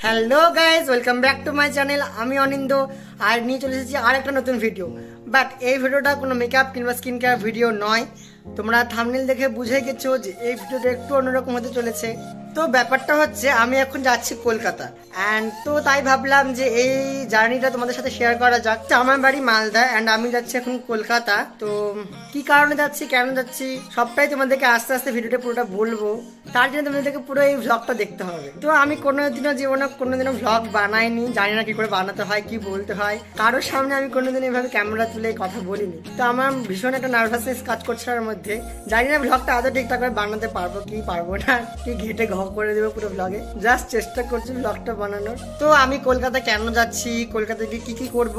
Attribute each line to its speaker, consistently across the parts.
Speaker 1: Hello guys welcome back to my channel আমি অনিন্দ আর নিয়ে চলে এসেছি আর একটা নতুন ভিডিও বাট এই ভিডিওটা কোনো মেকআপ কিংবা স্কিন কেয়ার ভিডিও নয়। তোমরা থামনেল দেখে বুঝে গেছো যে এই ভিডিওটা একটু অন্যরকম হতে চলেছে। তো ব্যাপারটা হচ্ছে, আমি এখন যাচ্ছি কলকাতা। অ্যান্ড তো তাই ভাবলাম যে এই জার্নিটা তোমাদের সাথে শেয়ার করা যাক। তো আমার বাড়ি মালদা অ্যান্ড আমি যাচ্ছি এখন কলকাতা। তো কি কারণে যাচ্ছি, কেন যাচ্ছি, সবটাই তোমাদেরকে আস্তে আস্তে ভিডিওটা পুরোটা বলব। তার জন্য তোমাদেরকে পুরো এই ভ্লগটা দেখতে হবে। তো আমি কোনোদিনও জীবনে কোনোদিনও ভ্লগ বানাইনি। জানি না কি করে বানাতে হয়, কি বলতে হয়। কারোর সামনে আমি কোনোদিন এভাবে ক্যামেরা তুলে কথা বলিনি। তো আমার ভীষণ একটা নার্ভাসনেস কাজ করছে ওর মধ্যে। জানি না ব্লগটা আদৌ ঠিকঠাক করে বানাতে পারব কি পারব না, কি ঘেটে ঘ করে দেবো পুরো ব্লগে জাস্ট চেষ্টা করছি ব্লগটা বানানোর। তো আমি কলকাতা কেন যাচ্ছি কলকাতা গিয়ে কি কি করব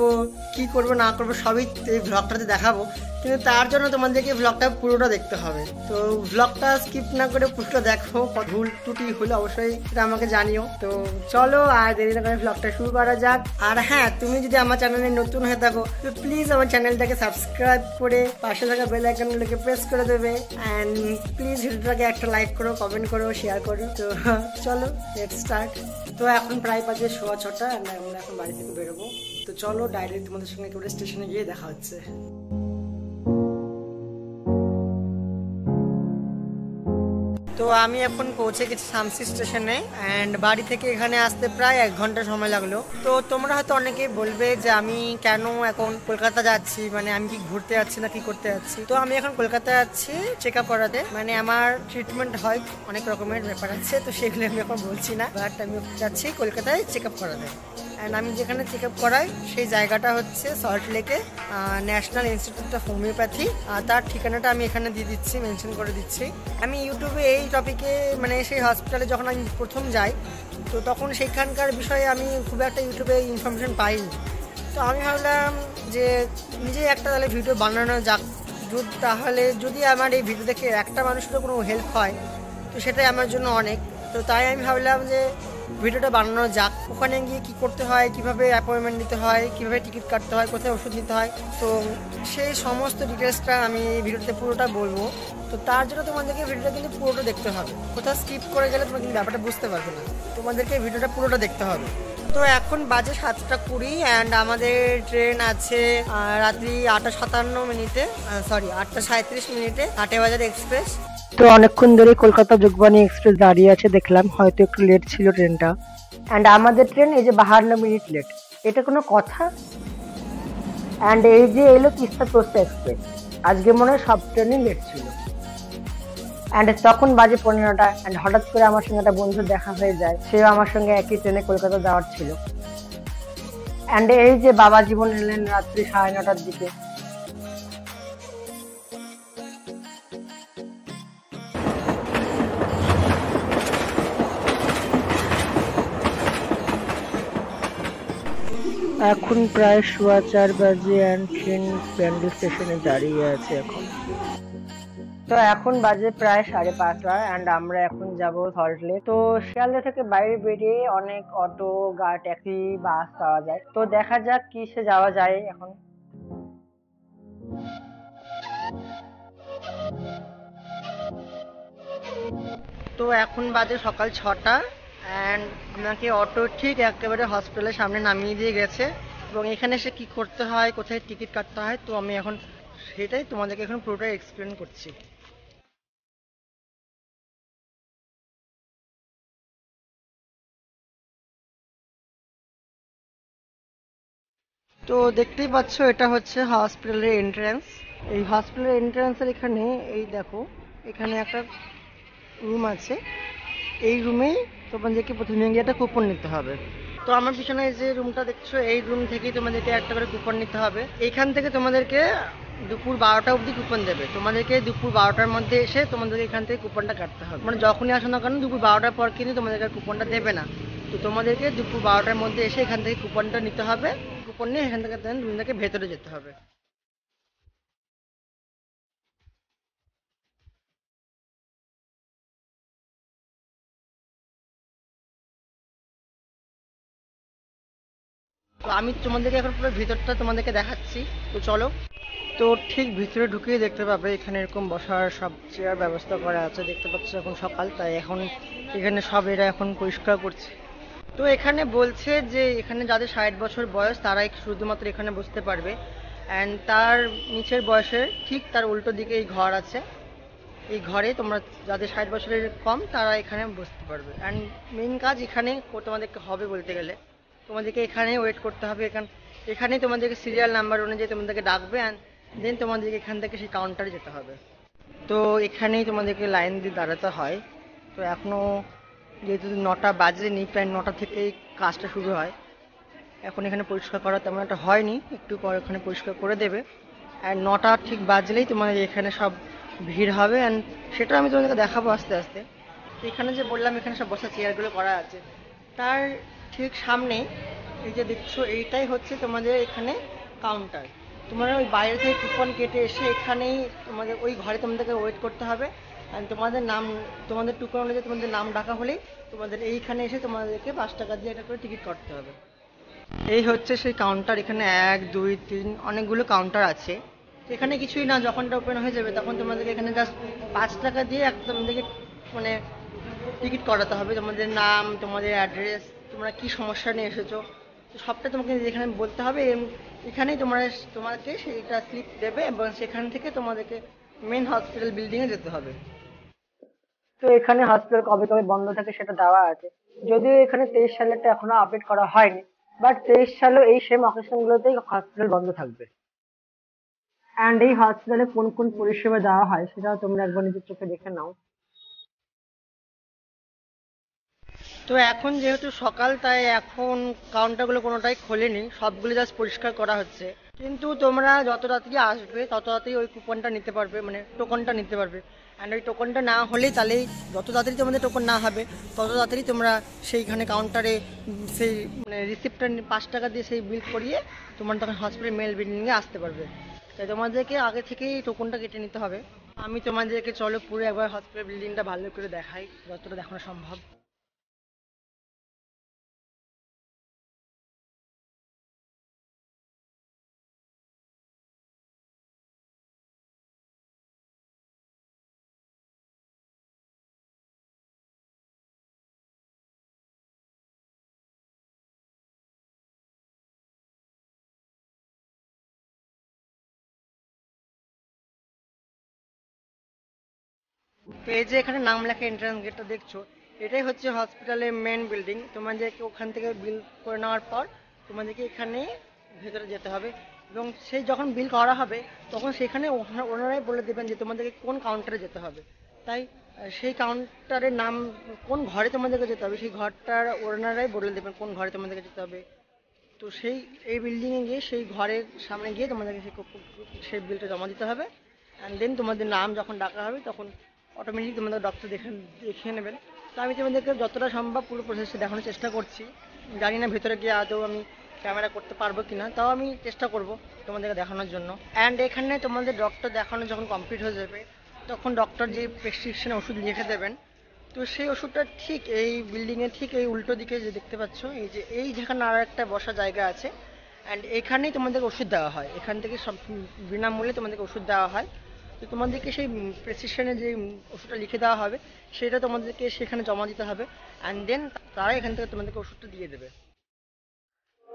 Speaker 1: কি করব না করব সবই এই ব্লগটাতে দেখাবো। কিন্তু তার জন্য তোমাদেরকে ভ্লগটা পুরোটা দেখতে হবে। তো ভ্লগটা স্কিপ না করে পুরোটা দেখো ভুল ত্রুটি হলে অবশ্যই এটা আমাকে জানিও। তো চলো, আর দেরি না করে ভ্লগটা শুরু করা যাক। আর হ্যাঁ তুমি যদি আমার চ্যানেলে নতুন হয়ে থাকো, তো প্লিজ আমার চ্যানেলটাকে সাবস্ক্রাইব করে পাশে থাকা বেল আইকনগুলোকে প্রেস করে দেবে। অ্যান্ড প্লিজ ভিডিওটাকে একটা লাইক করো কমেন্ট করো শেয়ার করো। তো চলো লেট স্টার্ট তো এখন প্রায় বাজে সোয়া ছটা আমরা এখন বাড়ি থেকে বেরোবো। তো চলো ডাইরেক্ট তোমাদের সঙ্গে স্টেশনে গিয়ে দেখা হচ্ছে। তো আমি এখন পৌঁছে গেছি শামসি স্টেশনে অ্যান্ড বাড়ি থেকে এখানে আসতে প্রায় এক ঘণ্টা সময় লাগল। তো তোমরা হয়তো অনেকেই বলবে যে আমি কেন এখন কলকাতা যাচ্ছি মানে আমি কি ঘুরতে যাচ্ছি না কি করতে যাচ্ছি? তো আমি এখন কলকাতা যাচ্ছি চেক আপ করাতে। মানে আমার ট্রিটমেন্ট হয় অনেক রকমের ব্যাপার আছে, তো সেগুলো আমি এখন বলছি না বাট আমি যাচ্ছি কলকাতায় চেক আপ করাতে। অ্যান্ড আমি যেখানে চেক আপ করাই, সেই জায়গাটা হচ্ছে সল্ট লেকে ন্যাশনাল ইনস্টিটিউট অফ হোমিওপ্যাথি তার ঠিকানাটা আমি এখানে দিয়ে দিচ্ছি মেনশন করে দিচ্ছি। আমি ইউটিউবে এই টপিকে মানে সেই হসপিটালে যখন আমি প্রথম যাই, তো তখন সেখানকার বিষয়ে আমি খুব একটা ইউটিউবে ইনফরমেশন পাইনি। তো আমি ভাবলাম যে নিজেই একটা তাহলে ভিডিও বানানো যাক। তাহলে যদি আমার এই ভিডিও দেখে একটা মানুষেরও কোনো হেল্প হয়, তো সেটাই আমার জন্য অনেক। তো তাই আমি ভাবলাম যে ভিডিওটা বানানো যাক। ওখানে গিয়ে কি করতে হয়, কীভাবে অ্যাপয়েন্টমেন্ট নিতে হয়, কীভাবে টিকিট কাটতে হয়, কোথায় ওষুধ নিতে হয়, তো সেই সমস্ত ডিটেলসটা আমি ভিডিওতে পুরোটা বলব। তো তার জন্য তোমাদেরকে ভিডিওটা কিন্তু পুরোটা দেখতে হবে। কোথাও স্কিপ করে গেলে তোমরা কিন্তু ব্যাপারটা বুঝতে পারবে না। তোমাদেরকে ভিডিওটা পুরোটা দেখতে হবে। তো এখন বাজে সাতটা কুড়ি অ্যান্ড আমাদের ট্রেন আছে রাত্রি আটটা সাতান্ন মিনিটে সরি আটটা সাঁত্রিশ মিনিটে, আটে বাজার এক্সপ্রেস তো অনেকক্ষণ ধরে কলকাতা যোগবাণী এক্সপ্রেস দাঁড়িয়ে আছে দেখলাম, হয়তো একটু লেট ছিল ট্রেনটা অ্যান্ড আমাদের ট্রেন এই যে বাহান্ন মিনিট লেট এটা কোনো কথা? অ্যান্ড এই যে এলো তিস্তা প্রস্তা এক্সপ্রেস আজকে মনে হয় সব ট্রেনই লেট ছিল। অ্যান্ড তখন বাজে পনেরোটা অ্যান্ড হঠাৎ করে আমার সঙ্গে একটা বন্ধু দেখা হয়ে যায়, সেও আমার সঙ্গে একই ট্রেনে কলকাতা যাওয়ার ছিল। অ্যান্ড এই যে বাবা জীবন এলেন রাত্রি সাড়ে নটার দিকে এখন প্রায় সোয়া চার বাজে অ্যান্ড ট্রেন প্যান্ডেল স্টেশনে দাঁড়িয়ে আছে এখন। তো এখন বাজে প্রায় সাড়ে পাঁচটা অ্যান্ড আমরা এখন যাব সল্টলে তো শিয়ালদা থেকে বাইরে বেরিয়ে অনেক অটো, গা, ট্যাক্সি, বাস পাওয়া যায়। তো দেখা যাক কিসে যাওয়া যায় এখন। তো এখন বাজে সকাল ছটা। অ্যান্ড আমাকে অটো ঠিক একেবারে হসপিটালের সামনে নামিয়ে দিয়ে গেছে। এবং এখানে এসে কি করতে হয়, কোথায় টিকিট কাটতে হয়, তো আমি এখন সেটাই তোমাদেরকে এখন পুরোটাই এক্সপ্লেন করছি। তো দেখতেই পাচ্ছ, এটা হচ্ছে হসপিটালের এন্ট্রান্স এই হসপিটালের এন্ট্রান্সের এখানে, এই দেখো, এখানে একটা রুম আছে। এই রুমেই তোমাদেরকে প্রথমে গিয়ে একটা কুপন নিতে হবে। তো আমার পিছনে যে রুমটা দেখছ, এই রুম থেকেই তোমাদেরকে একটা করে কুপন নিতে হবে। এইখান থেকে তোমাদেরকে দুপুর বারোটা অবধি কুপন দেবে। তোমাদেরকে দুপুর বারোটার মধ্যে এসে তোমাদেরকে এখান থেকে কুপনটা কাটতে হবে। মানে যখনই আসো না কেন, দুপুর বারোটার পর কিন্তু তোমাদেরকে কুপনটা দেবে না। তো তোমাদেরকে দুপুর বারোটার মধ্যে এসে এখান থেকে কুপনটা নিতে হবে। কুপন নিয়ে এখান থেকে তোমাদেরকে ভেতরে যেতে হবে। তো আমি তোমাদেরকে এখন পুরো ভিতরটা তোমাদেরকে দেখাচ্ছি। তো চলো। তো ঠিক ভিতরে ঢুকেই দেখতে পাবে, এখানে এরকম বসার সব চেয়ার ব্যবস্থা করা আছে, দেখতে পাচ্ছ এখন সকাল, তাই এখন এখানে সব এরা এখন পরিষ্কার করছে। তো এখানে বলছে যে এখানে যাদের ষাট বছর বয়স, তারাই শুধুমাত্র এখানে বসতে পারবে। অ্যান্ড তার নিচের বয়সের ঠিক তার উল্টো দিকে এই ঘর আছে। এই ঘরে তোমরা যাদের ষাট বছরের কম, তারা এখানে বসতে পারবে। অ্যান্ড মেন কাজ এখানে তোমাদেরকে হবে বলতে গেলে। তোমাদেরকে এখানে ওয়েট করতে হবে এখান এখানে তোমাদেরকে সিরিয়াল নাম্বার অনুযায়ী তোমাদেরকে ডাকবে অ্যান্ড দেন তোমাদেরকে এখান থেকে সেই কাউন্টারে যেতে হবে। তো এখানেই তোমাদেরকে লাইন দিয়ে দাঁড়াতে হয়। তো এখনও যেহেতু নটা বাজেনি প্রায় নটা থেকেই কাজটা শুরু হয়। এখন এখানে পরিষ্কার করা তেমন একটা হয়নি, একটু পর এখানে পরিষ্কার করে দেবে। আর নটা ঠিক বাজলেই তোমাদের এখানে সব ভিড় হবে অ্যান্ড সেটা আমি তোমাদেরকে দেখাবো আস্তে আস্তে। এখানে যে বললাম, এখানে সব বসার চেয়ারগুলো করা আছে। তার ঠিক সামনে, এই যে দেখছ, এইটাই হচ্ছে তোমাদের এখানে কাউন্টার তোমরা ওই বাইরে থেকে কুপন কেটে এসে এখানেই তোমাদের, ওই ঘরে তোমাদেরকে ওয়েট করতে হবে। আর তোমাদের নাম, তোমাদের টুকন অনুযায়ী তোমাদের নাম ডাকা হলেই তোমাদের এইখানে এসে তোমাদেরকে পাঁচ টাকা দিয়ে একটা করে টিকিট কাটতে হবে। এই হচ্ছে সেই কাউন্টার এখানে এক, দুই, তিন, অনেকগুলো কাউন্টার আছে। এখানে কিছুই না যখনটা ওপেন হয়ে যাবে তখন তোমাদেরকে এখানে জাস্ট পাঁচ টাকা দিয়ে তোমাদেরকে মানে টিকিট করাতে হবে। তোমাদের নাম, তোমাদের অ্যাড্রেস তোমরা কি সমস্যা নিয়ে এসেছ? তো সবটা তোমাকে যেখানে বলতে হবে এখানেই তোমরা তোমাকে সেইটা স্লিপ দেবে এবং সেখান থেকে তোমাদেরকে মেন হসপিটাল বিল্ডিংয়ে যেতে হবে। তো এখানে হসপিটাল কবে কবে বন্ধ থাকে সেটা দেওয়া আছে। যদিও এখানে তেইশ সালেরটা এখনও আপডেট করা হয়নি বাট তেইশ সালেও এই সেম অকেশন গুলোতেই হসপিটাল বন্ধ থাকবে। অ্যান্ড এই হসপিটালে কোন কোন পরিষেবা দেওয়া হয় সেটাও তোমরা একবার নিজের চোখে দেখে নাও। তো এখন যেহেতু সকাল, তাই এখন কাউন্টারগুলো কোনোটাই খোলেনি। সবগুলো জাস্ট পরিষ্কার করা হচ্ছে। কিন্তু তোমরা যত তাড়াতাড়ি আসবে, তত তাড়াতাড়ি ওই কুপনটা নিতে পারবে মানে টোকনটা নিতে পারবে। অ্যান্ড ওই টোকনটা না হলে তাহলে যত তাড়াতাড়ি তোমাদের টোকন না হবে, তত তাড়াতাড়ি তোমরা সেইখানে কাউন্টারে সেই মানে রিসিপ্টটা পাঁচ টাকা দিয়ে সেই বিল করিয়ে তোমার তখন হসপিটাল মেল বিল্ডিংয়ে আসতে পারবে। তাই তোমাদেরকে আগে থেকেই টোকনটা কেটে নিতে হবে। আমি তোমাদেরকে চলো পুরো একবার হসপিটাল বিল্ডিংটা ভালো করে দেখাই, যতটা দেখানো সম্ভব। তো এই যে এখানে নাম লেখা এন্ট্রান্স গেটটা দেখছ, এটাই হচ্ছে হসপিটালের মেন বিল্ডিং তোমাদেরকে ওখান থেকে বিল করে নেওয়ার পর তোমাদেরকে এখানে ভেতরে যেতে হবে। এবং সেই যখন বিল করা হবে, তখন সেখানে ওনারাই বলে দেবেন যে তোমাদেরকে কোন কাউন্টারে যেতে হবে। তাই সেই কাউন্টারের নাম, কোন ঘরে তোমাদেরকে যেতে হবে, সেই ঘরটার ওনারাই বলে দেবেন কোন ঘরে তোমাদেরকে যেতে হবে। তো সেই, এই বিল্ডিংয়ে গিয়ে, সেই ঘরের সামনে গিয়ে তোমাদেরকে সেই সেই বিলটা জমা দিতে হবে। অ্যান্ড দেন তোমাদের নাম যখন ডাকা হবে, তখন অটোমেটিক তোমাদের ডক্টর দেখে দেখিয়ে নেবেন। তো আমি তোমাদেরকে যতটা সম্ভব পুরো প্রসেসটা দেখানোর চেষ্টা করছি। জানি না ভেতরে গিয়ে আদৌ আমি ক্যামেরা করতে পারব কিনা, তাও আমি চেষ্টা করব তোমাদেরকে দেখানোর জন্য। অ্যান্ড এখানে তোমাদের ডক্টর দেখানো যখন কমপ্লিট হয়ে যাবে, তখন ডক্টর যে প্রেসক্রিপশনে ওষুধ লিখে দেবেন, তো সেই ওষুধটা ঠিক এই বিল্ডিং এর ঠিক এই উল্টো দিকে যে দেখতে পাচ্ছ, এই যে এই যেখানে আর একটা বসা জায়গা আছে অ্যান্ড এখানেই তোমাদের ওষুধ দেওয়া হয়। এখান থেকে সব বিনামূল্যে তোমাদেরকে ওষুধ দেওয়া হয়। তো তোমাদেরকে সেই প্রেসক্রিপশনে যে ওষুধটা লিখে দেওয়া হবে, সেটা তোমাদেরকে সেখানে জমা দিতে হবে অ্যান্ড দেন তারা এখান থেকে তোমাদেরকে ওষুধটা দিয়ে দেবে।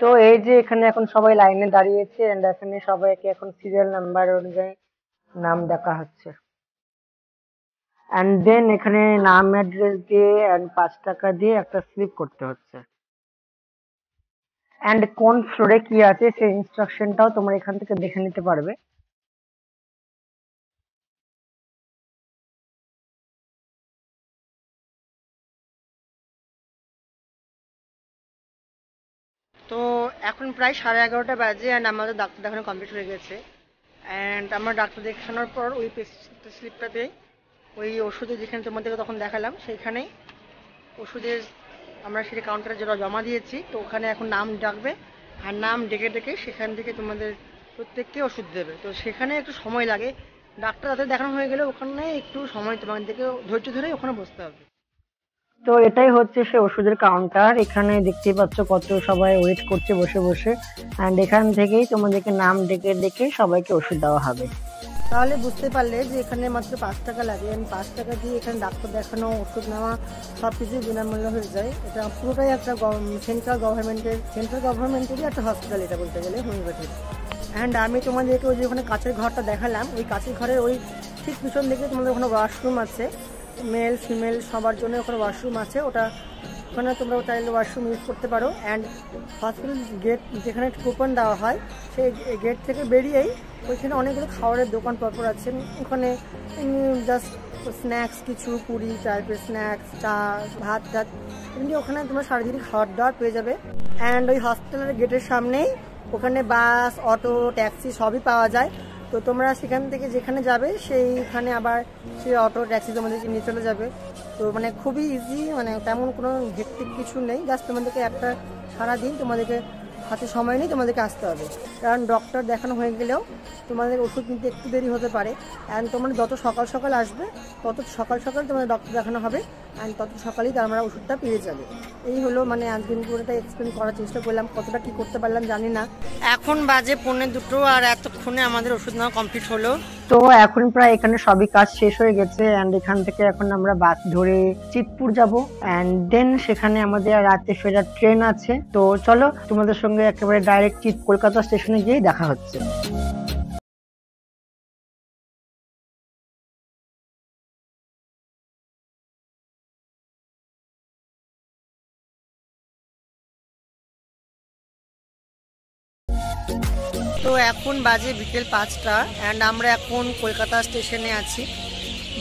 Speaker 1: তো এই যে এখানে এখন সবাই লাইনে দাঁড়িয়েছে এন্ড এখানে সবাইকে এখন সিরিয়াল নাম্বার অনুযায়ী নাম দেখা হচ্ছে। অ্যান্ড দেন এখানে নাম অ্যাড্রেস দিয়ে অ্যান্ড পাঁচ টাকা দিয়ে একটা স্লিপ করতে হচ্ছে। অ্যান্ড কোন ফ্লোরে কি আছে, সেই ইনস্ট্রাকশনটাও তোমরা এখান থেকে দেখে নিতে পারবে। তো এখন প্রায় সাড়ে এগারোটা বাজে অ্যান্ড আমাদের ডাক্তার দেখানো কমপ্লিট হয়ে গেছে। অ্যান্ড আমরা ডাক্তার দেখানোর পর ওই স্লিপটাতে ওই ওষুধে যেখানে তোমাদেরকে তখন দেখালাম, সেইখানেই ওষুধের আমরা সেটা কাউন্টারে যেটা জমা দিয়েছি, তো ওখানে এখন নাম ডাকবে। আর নাম ডেকে ডেকে সেখান থেকে তোমাদের প্রত্যেককে ওষুধ দেবে। তো সেখানে একটু সময় লাগে। ডাক্তার তাদের দেখানো হয়ে গেলে ওখানে একটু সময় তোমাদেরকে ধৈর্য ধরে ওখানে বসতে হবে। তো এটাই হচ্ছে সে ওষুধের কাউন্টার এখানে দেখতেই পাচ্ছ কত সবাই ওয়েট করছে বসে বসে। অ্যান্ড এখান থেকেই তোমাদেরকে নাম ডেকে ডেকে সবাইকে ওষুধ দেওয়া হবে। তাহলে বুঝতে পারলে যে এখানে মাত্র পাঁচ টাকা লাগে। আমি পাঁচ টাকা দিয়ে এখানে ডাক্তার দেখানো, ওষুধ নেওয়া সব কিছুই বিনামূল্য হয়ে যায়। এটা পুরোটাই একটা সেন্ট্রাল গভর্নমেন্টের সেন্ট্রাল গভর্নমেন্টেরই একটা হসপিটাল এটা বলতে গেলে হোমিওপ্যাথির অ্যান্ড আমি তোমাদেরকে ওই যে ওখানে কাছের ঘরটা দেখালাম। ওই কাছের ঘরের ওই ঠিক পিছন দিকে তোমাদের ওখানে ওয়াশরুম আছে। মেল ফিমেল সবার জন্য ওখানে ওয়াশরুম আছে। ওটা ওখানে তোমরা চাইলে ওয়াশরুম ইউজ করতে পারো। অ্যান্ড হসপিটাল গেট যেখানে কুপন দেওয়া হয়, সেই গেট থেকে বেরিয়েই ওইখানে অনেকগুলো খাবারের দোকান পরপর আছে। ওখানে জাস্ট স্ন্যাক্স কিছু পুরি টাইপের স্ন্যাক্স চা, ভাত টাত এমনি ওখানে তোমরা সারাদিনই খাওয়ার দাওয়ার পেয়ে যাবে। অ্যান্ড ওই হসপিটালের গেটের সামনেই ওখানে বাস অটো ট্যাক্সি সবই পাওয়া যায়। তো তোমরা সেখান থেকে যেখানে যাবে, সেইখানে আবার সেই অটো, ট্যাক্সি তোমাদেরকে নিয়ে চলে যাবে। তো মানে খুবই ইজি মানে তেমন কোনো হেক্টিক কিছু নেই। জাস্ট তোমাদেরকে একটা সারাদিন তোমাদেরকে হাতে সময় নেই, তোমাদেরকে আসতে হবে। কারণ ডক্টর দেখানো হয়ে গেলেও তোমাদের ওষুধ নিতে একটু দেরি হতে পারে। অ্যান্ড তোমরা যত সকাল সকাল আসবে, তত সকাল সকাল তোমাদের ডক্টর দেখানো হবে। অ্যান্ড তত সকালেই তোমরা ওষুধটা পেয়ে যাবে। এই হলো মানে আজকে আমি পুরোটা এক্সপ্লেন করার চেষ্টা করলাম, কতটা কি করতে পারলাম জানি না। এখন বাজে পৌনে দুটো আর এতক্ষণে আমাদের ওষুধ নেওয়া কমপ্লিট হলো। তো এখন প্রায় এখানে সবই কাজ শেষ হয়ে গেছে। অ্যান্ড এখান থেকে এখন আমরা বাস ধরে চিতপুর যাব। অ্যান্ড দেন সেখানে আমাদের রাতে ফেরার ট্রেন আছে। তো চলো তোমাদের সঙ্গে একেবারে ডাইরেক্ট কলকাতা স্টেশনে গিয়ে দেখা হচ্ছে। তো এখন বাজে বিকেল পাঁচটা অ্যান্ড আমরা এখন কলকাতা স্টেশনে আছি।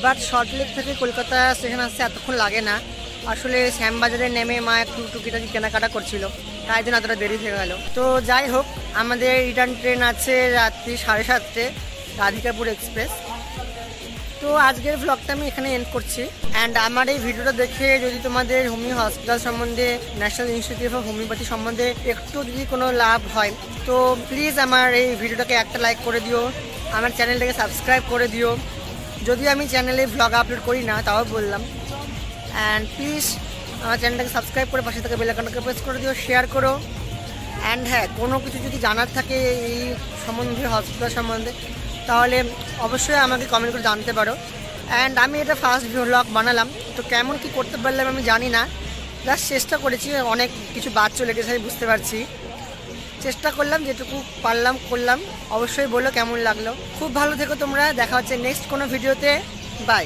Speaker 1: বাট সল্টলেক থেকে কলকাতা স্টেশন আসতে এতক্ষণ লাগে না। আসলে শ্যামবাজারে নেমে মা একটু টুকিটাকি কেনাকাটা করছিল। তাই জন্য এতটা দেরি হয়ে গেল। তো যাই হোক, আমাদের রিটার্ন ট্রেন আছে রাত্রি সাড়ে সাতটে, রাধিকাপুর এক্সপ্রেস তো আজকের ব্লগটা আমি এখানে এন্ড করছি। অ্যান্ড আমার এই ভিডিওটা দেখে যদি তোমাদের হোমিও হসপিটাল সম্বন্ধে ন্যাশনাল ইনস্টিটিউট অফ হোমিওপ্যাথি সম্বন্ধে একটু যদি কোনো লাভ হয়, তো প্লিজ আমার এই ভিডিওটাকে একটা লাইক করে দিও। আমার চ্যানেলটাকে সাবস্ক্রাইব করে দিও। যদিও আমি চ্যানেলে ভ্লগ আপলোড করি না, তাও বললাম। অ্যান্ড প্লিজ আমার চ্যানেলটাকে সাবস্ক্রাইব করে পাশে থেকে বেলাকানটাকে প্রেস করে দিও শেয়ার করো। অ্যান্ড হ্যাঁ কোনো কিছু যদি জানার থাকে এই সম্বন্ধে হসপিটাল সম্বন্ধে, তাহলে অবশ্যই আমাকে কমেন্ট করে জানতে পারো। অ্যান্ড আমি এটা ফার্স্ট ভ্লগ বানালাম। তো কেমন কি করতে পারলাম আমি জানি না। জাস্ট চেষ্টা করেছি, অনেক কিছু বাদ চলে গেছে, আমি বুঝতে পারছি। চেষ্টা করলাম, যেটুকু পারলাম, করলাম। অবশ্যই বলো কেমন লাগল। খুব ভালো থেকো তোমরা, দেখা হচ্ছে নেক্সট কোনো ভিডিওতে বাই